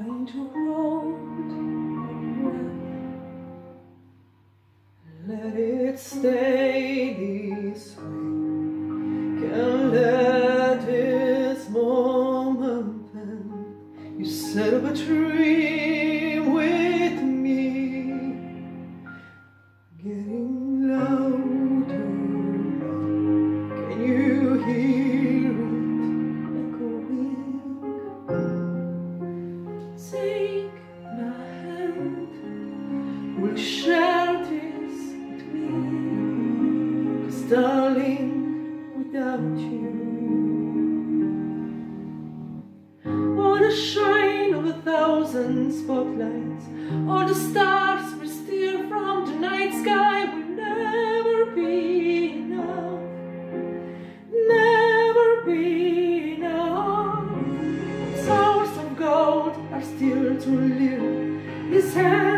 into road Let it stay this way. Can't let this moment end. You set up a dream darling, without you, or the shine of a thousand spotlights, or the stars we steal from the night sky will never be enough. Never be enough. Souls of gold are still too little. These hands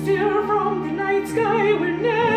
steal from the night sky. Will never